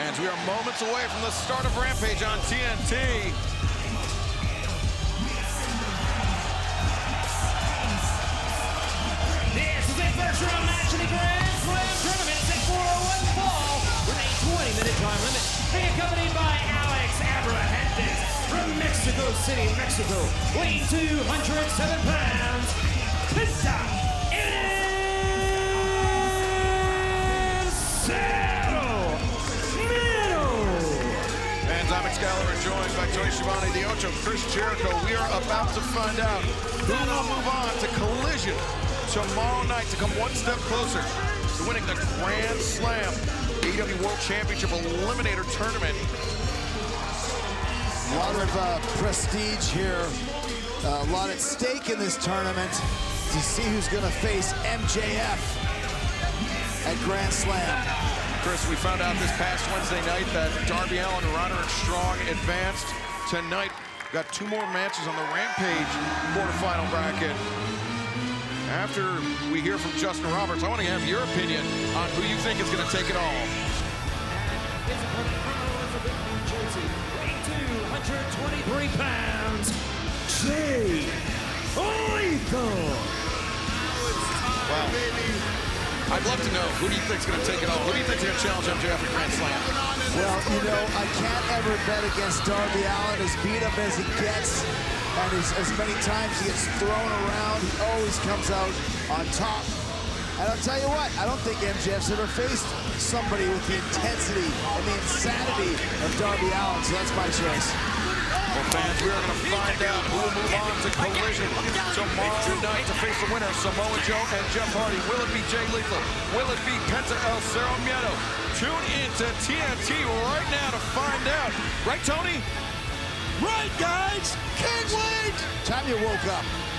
Fans, we are moments away from the start of Rampage on TNT. This is a first round match in the Grand Slam tournament. It's a 401 fall with a 20 minute time limit. Being accompanied by Alex Abrahantes from Mexico City, Mexico, weighing 207 pounds. Pizza Excalibur, joined by Tony Schiavone, The Ocho, Chris Jericho. We are about to find out who will move on to Collision tomorrow night to come one step closer to winning the Grand Slam AEW World Championship Eliminator Tournament. A lot of uh, prestige here, uh, a lot at stake in this tournament to see who's going to face MJF at Grand Slam. Chris, we found out this past Wednesday night that Darby Allin and Roderick Strong advanced. Tonight, got two more matches on the Rampage quarterfinal bracket. After we hear from Justin Roberts, I want to have your opinion on who you think is going to take it all. Jersey, 223 pounds. Jay Lethal. I'd love to know who do you think is going to take it all? Who do you think is going to challenge MJF at Grand Slam? Well, you know, I can't ever bet against Darby Allin, as beat up as he gets, and as, as many times he gets thrown around, he always comes out on top. And I'll tell you what, I don't think MJF's ever faced somebody with the intensity and the insanity of Darby Allin, so that's my choice. Well, fans, we are going to find out who will move on to Collision tomorrow night to face the winner, Samoa Joe and Jeff Hardy. Will it be Jay Lethal? Will it be Penta El Zero Miedo? Tune in to TNT right now to find out. Right, Tony? Right, guys? Can't wait! Time you woke up.